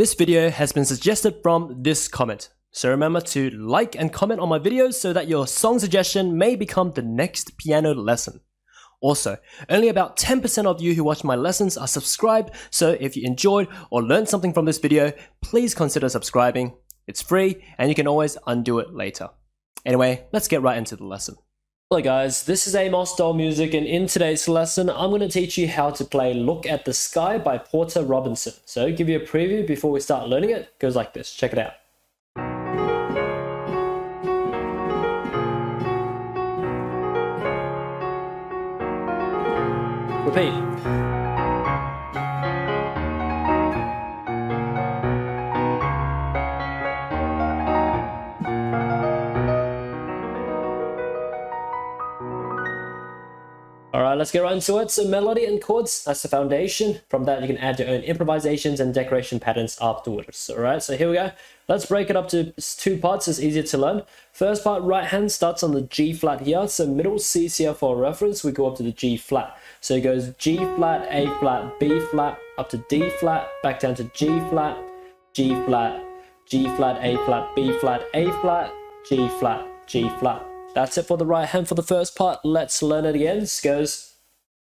This video has been suggested from this comment. So remember to like and comment on my videos so that your song suggestion may become the next piano lesson. Also, only about 10% of you who watch my lessons are subscribed, so if you enjoyed or learned something from this video, please consider subscribing. It's free and you can always undo it later. Anyway, let's get right into the lesson. Hello guys, this is Amosdoll Music and in today's lesson I'm going to teach you how to play Look at the Sky by Porter Robinson. So give you a preview before we start learning it. it goes like this, check it out. Repeat. Alright, let's get right into it. So melody and chords, that's the foundation. From that, you can add your own improvisations and decoration patterns afterwards. Alright, so here we go. Let's break it up to two parts, it's easier to learn. First part, right hand starts on the G flat here. So middle C here for reference, we go up to the G flat. So it goes G flat, A flat, B flat, up to D flat, back down to G flat, G flat, G flat, A flat, B flat, A flat, G flat, G flat. That's it for the right hand for the first part. Let's learn it again. This goes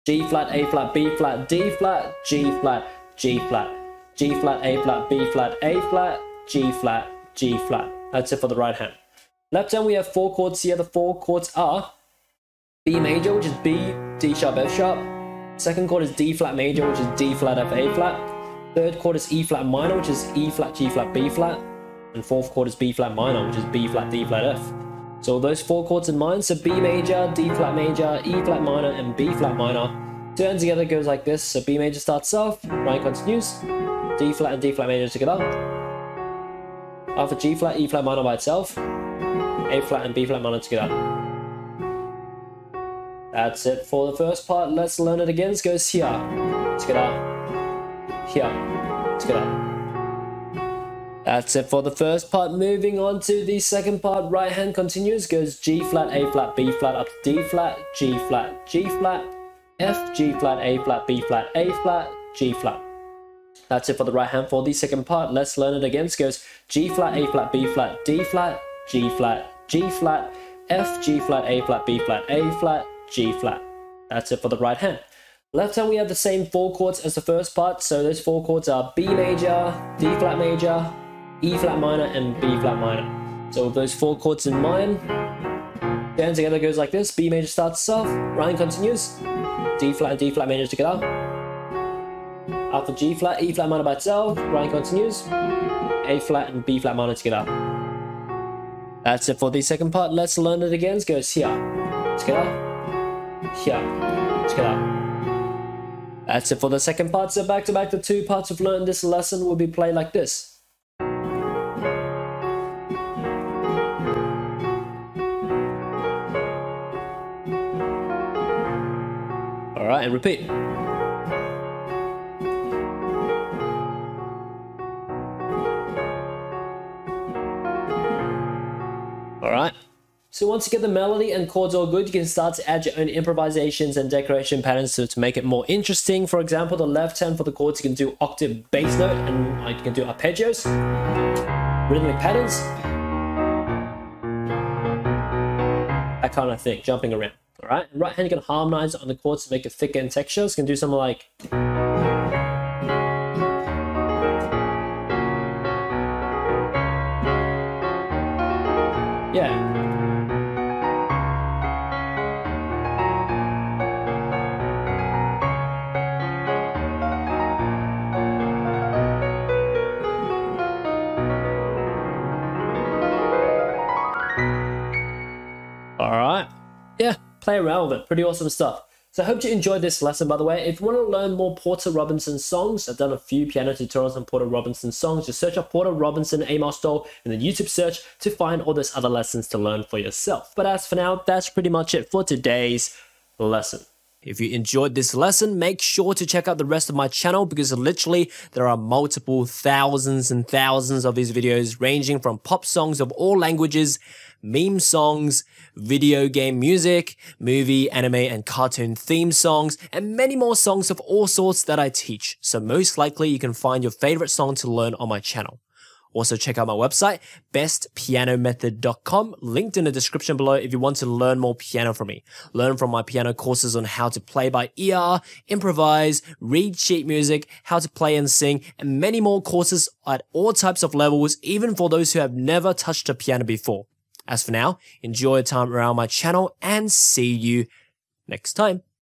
G flat, A flat, B flat, D flat, G flat, G flat, G flat, A flat, B flat, A flat, G flat, G flat. That's it for the right hand. Left hand we have four chords here. The four chords are B major, which is B, D sharp, F sharp. Second chord is D flat major, which is D flat, F, A flat. Third chord is E flat minor, which is E flat, G flat, B flat. And fourth chord is B flat minor, which is B flat, D flat, F. So those four chords in mind, so B major, D flat major, E flat minor, and B flat minor. Turn together goes like this. So B major starts off, right continues, D flat and D flat major together. After G flat, E flat minor by itself, A flat and B flat minor together. That's it for the first part. Let's learn it again. It goes here, together, here, together. That's it for the first part. Moving on to the second part. Right hand continues, goes G flat, A flat, B flat, up to D flat, G flat, G flat, F, G flat, A flat, B flat, A flat, G flat. That's it for the right hand for the second part. Let's learn it again. It goes G flat, A flat, B flat, D flat, G flat, G flat, F, G flat, A flat, B flat, A flat, G flat. That's it for the right hand. Left hand we have the same four chords as the first part. So those four chords are B major, D flat major, E flat minor and B flat minor. So with those four chords in mind, down together goes like this. B major starts off, Ryan continues, D flat and D flat major together. After G flat, E flat minor by itself, Ryan continues, A flat and B flat minor together. That's it for the second part. Let's learn it again. It goes here, together, here, together. That's it for the second part. So back to back, the two parts of learning this lesson will be played like this. Alright, and repeat. Alright. So once you get the melody and chords all good, you can start to add your own improvisations and decoration patterns to, to make it more interesting. For example, the left hand for the chords, you can do octave bass note and uh, you can do arpeggios, rhythmic patterns, that kind of thing, jumping around. All right, and right hand you can harmonize on the chords to make it thicker in textures. You can do something like. Yeah. Play around with it. Pretty awesome stuff. So I hope you enjoyed this lesson, by the way. If you want to learn more Porter Robinson songs, I've done a few piano tutorials on Porter Robinson songs. Just search up Porter Robinson Amosdoll in the YouTube search to find all those other lessons to learn for yourself. But as for now, that's pretty much it for today's lesson. If you enjoyed this lesson, make sure to check out the rest of my channel because literally there are multiple thousands and thousands of these videos ranging from pop songs of all languages, meme songs, video game music, movie, anime, and cartoon theme songs, and many more songs of all sorts that I teach. So most likely you can find your favorite song to learn on my channel. Also check out my website, bestpianomethod.com, linked in the description below if you want to learn more piano from me. Learn from my piano courses on how to play by ear, improvise, read sheet music, how to play and sing, and many more courses at all types of levels, even for those who have never touched a piano before. As for now, enjoy your time around my channel and see you next time.